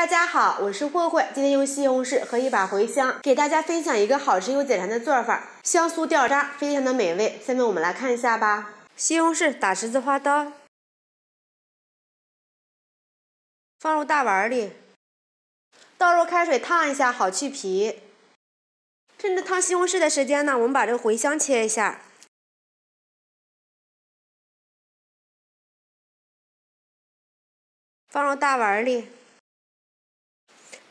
大家好，我是慧慧，今天用西红柿和一把茴香给大家分享一个好吃又简单的做法，香酥掉渣，非常的美味。下面我们来看一下吧。西红柿打十字花刀，放入大碗里，倒入开水烫一下，好去皮。趁着烫西红柿的时间呢，我们把这个茴香切一下。放入大碗里，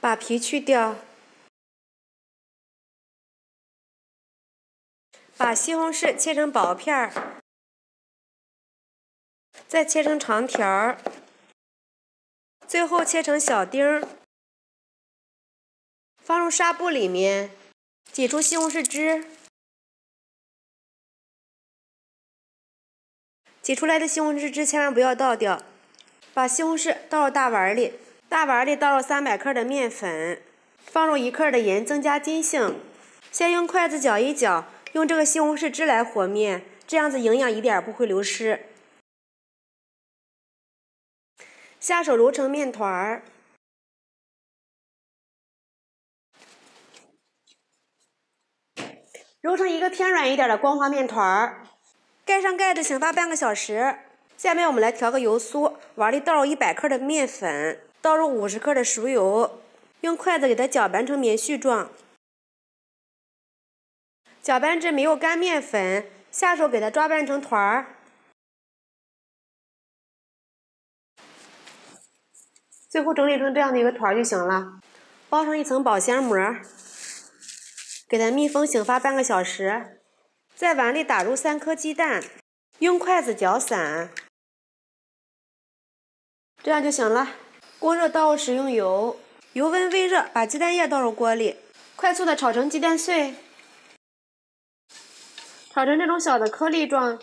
把皮去掉，把西红柿切成薄片儿，再切成长条儿，最后切成小丁儿，放入纱布里面，挤出西红柿汁，挤出来的西红柿汁千万不要倒掉。把西红柿倒入大碗里，大碗里倒入三百克的面粉，放入一克的盐，增加筋性。先用筷子搅一搅，用这个西红柿汁来和面，这样子营养一点不会流失。下手揉成面团儿，揉成一个偏软一点的光滑面团儿，盖上盖子，醒发半个小时。下面我们来调个油酥，碗里倒入一百克的面粉，倒入五十克的熟油，用筷子给它搅拌成棉絮状。搅拌至没有干面粉，下手给它抓拌成团儿。最后整理成这样的一个团儿就行了。包上一层保鲜膜，给它密封醒发半个小时。在碗里打入三颗鸡蛋，用筷子搅散。这样就行了。锅热倒入食用油，油温微热，把鸡蛋液倒入锅里，快速的炒成鸡蛋碎，炒成这种小的颗粒状，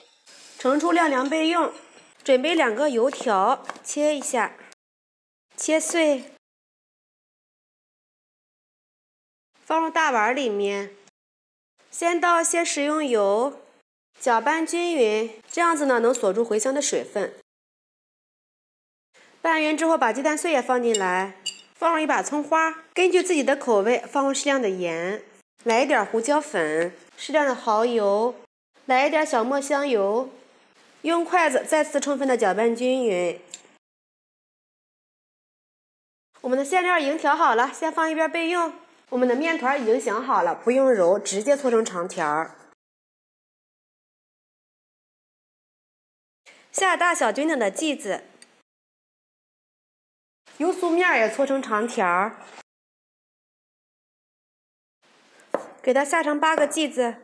盛出晾凉备用。准备两个油条，切一下，切碎，放入大碗里面。先倒些食用油，搅拌均匀，这样子呢能锁住茴香的水分。拌匀之后，把鸡蛋碎也放进来，放入一把葱花，根据自己的口味放入适量的盐，来一点胡椒粉，适量的蚝油，来一点小磨香油，用筷子再次充分的搅拌均匀。我们的馅料已经调好了，先放一边备用。我们的面团已经醒好了，不用揉，直接搓成长条。下大小均等的剂子。油酥面也搓成长条儿，给它下成八个剂子，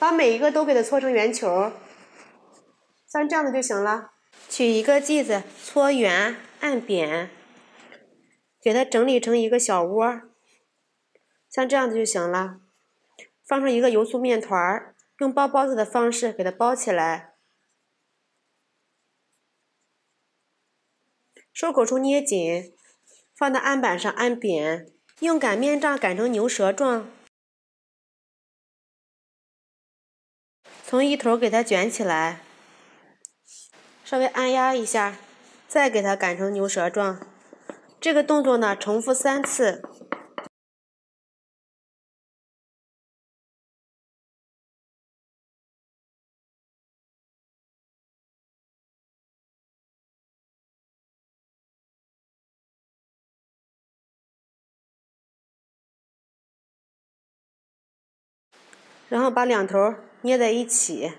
把每一个都给它搓成圆球，像这样的就行了。取一个剂子，搓圆按扁，给它整理成一个小窝，像这样子就行了。放上一个油酥面团儿，用包包子的方式给它包起来。收口处捏紧，放到案板上按扁，用擀面杖擀成牛舌状，从一头给它卷起来，稍微按压一下，再给它擀成牛舌状。这个动作呢，重复三次。然后把两头捏在一起，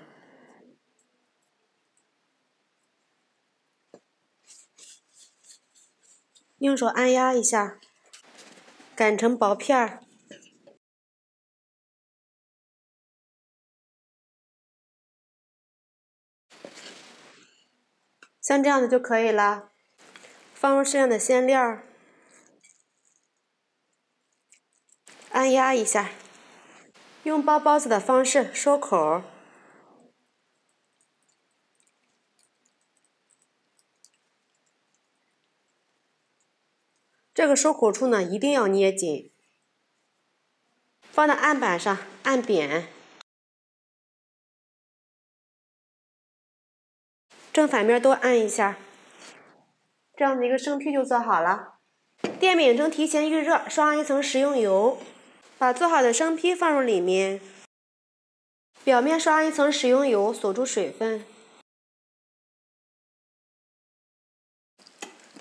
用手按压一下，擀成薄片儿，像这样的就可以了。放入适量的馅料，按压一下。用包包子的方式收口，这个收口处呢一定要捏紧，放在案板上按扁，正反面都按一下，这样的一个生坯就做好了。电饼铛提前预热，刷上一层食用油，把做好的生坯放入里面，表面刷一层食用油，锁住水分。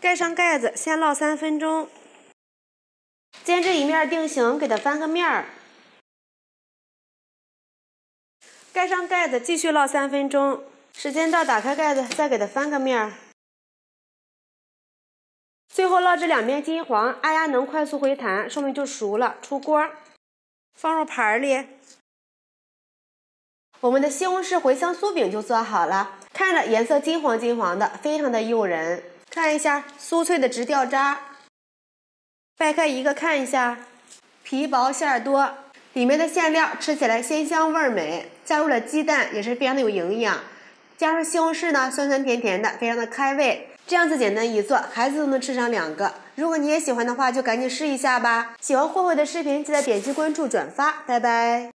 盖上盖子，先烙三分钟。煎这一面定型，给它翻个面儿。盖上盖子，继续烙三分钟。时间到，打开盖子，再给它翻个面儿。最后烙至两面金黄，按压能快速回弹，说明就熟了。出锅，放入盘里。我们的西红柿茴香酥饼就做好了，看着颜色金黄金黄的，非常的诱人。看一下酥脆的直掉渣，掰开一个看一下，皮薄馅儿多，里面的馅料吃起来鲜香味美，加入了鸡蛋也是非常的有营养，加上西红柿呢酸酸甜甜的，非常的开胃。这样子简单一做，孩子都能吃上两个。如果你也喜欢的话，就赶紧试一下吧。喜欢慧慧的视频，记得点击关注转发，拜拜。